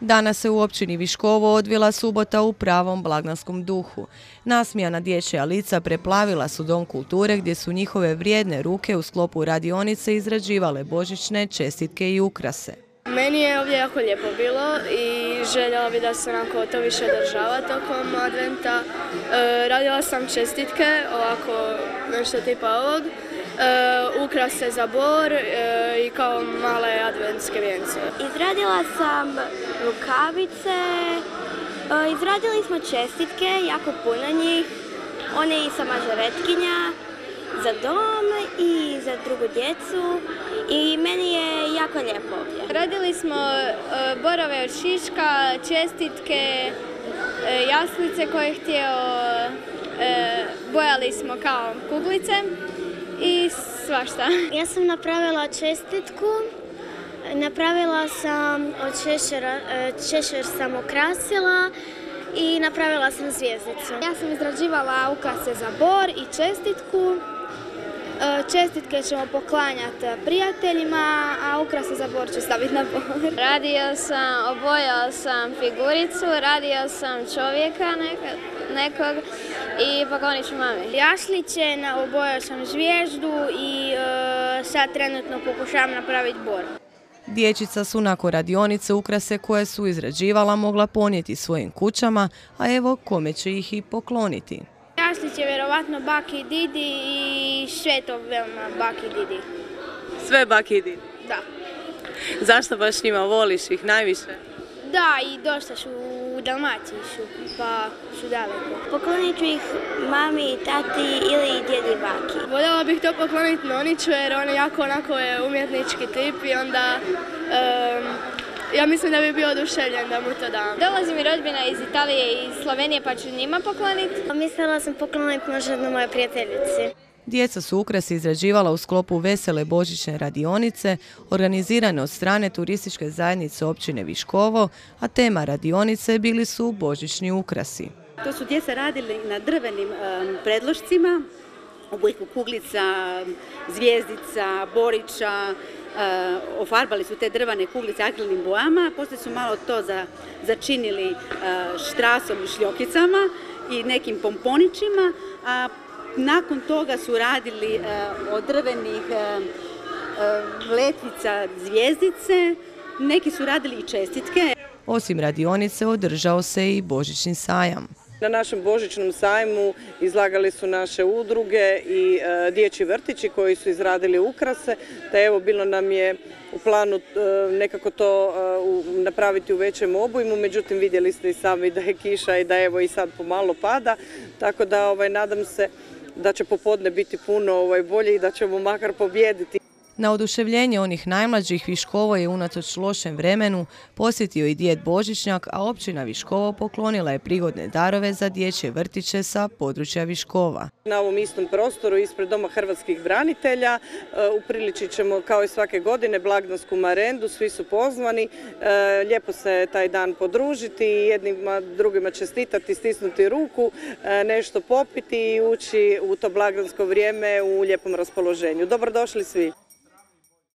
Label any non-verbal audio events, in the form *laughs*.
Danas se u općini Viškovo odvila subota u pravom blagdanskom duhu. Nasmijana dječja lica preplavila su dom kulture gdje su njihove vrijedne ruke u sklopu radionice izrađivale božićne čestitke i ukrase. Meni je ovdje jako lijepo bilo i željela bi da se onako to više održava tokom adventa. E, radila sam čestitke, ovako nešto tipa ovog, ukrase za bor e, i kao male adventske vijence. Izradila sam rukavice, e, izradili smo čestitke, jako puno njih, one i sa mažaretkinja, za dom i za drugu djecu i meni je jako lijepo ovdje. Radili smo borove od šiška, čestitke, jaslice koje je htio, bojali smo kao kuglice i svašta. *laughs* Ja sam napravila čestitku, napravila sam od šešera, šešer sam okrasila i napravila sam zvijezdicu. Ja sam izrađivala ukrase za bor i čestitku. Čestitke ćemo poklanjati prijateljima, a ukrase za bor ću staviti na bor. *laughs* Radio sam, obojao sam figuricu, radio sam čovjeka nekog i poklonit ću mami. Jašliće, obojao sam zvijezdu i sad trenutno pokušavam napraviti bor. Dječica su nakon radionice ukrase koje su izrađivala mogla ponijeti svojim kućama, a evo kome će ih i pokloniti. Jašlić je vjerovatno baki i didi i sve to veoma baki i didi. Sve baki i didi? Da. Zašto baš njima voliš ih najviše? Da, i dosta su u Dalmaciji su, pa su daleko. Poklonit ću ih mami, tati ili djedi baki. Voljela bih to pokloniti Noniću jer on je jako onako je umjetnički tip i onda ja mislim da bi bio oduševljen da mu to dam. Dolazi mi rodbina iz Italije i iz Slovenije pa ću njima pokloniti. Mislila sam pokloniti možda na moje prijateljici. Djeca su ukrase izrađivala u sklopu vesele božićne radionice organizirane od strane turističke zajednice općine Viškovo, a tema radionice bili su božićni ukrasi. To su djeca radili na drvenim predlošcima, obojku kuglica, zvijezdica, borića, ofarbali su te drvane kuglice akrilnim bojama, poslije su malo to začinili štrasom i šljokicama i nekim pomponićima, a nakon toga su radili od drvenih letvica zvijezdice, neki su radili i čestitke. Osim radionice održao se i božićni sajam. Na našem božićnom sajmu izlagali su naše udruge i e, dječji vrtići koji su izradili ukrase, da evo bilo nam je u planu e, nekako to e, napraviti u većem obujmu, međutim vidjeli ste i sami da je kiša i da evo i sad pomalo pada, tako da ovaj, nadam se da će popodne biti puno ovaj, bolje i da ćemo makar pobjediti. Na oduševljenje onih najmlađih Viškovo je unatoč lošem vremenu posjetio i djed Božićnjak, a općina Viškovo poklonila je prigodne darove za dječje vrtiće sa područja Viškova. Na ovom istom prostoru ispred Doma hrvatskih branitelja e, upriličit ćemo kao i svake godine blagdansku marendu, svi su pozvani, e, lijepo se taj dan podružiti, jednima drugima čestitati, stisnuti ruku, e, nešto popiti i ući u to blagdansko vrijeme u lijepom raspoloženju. Dobrodošli svi!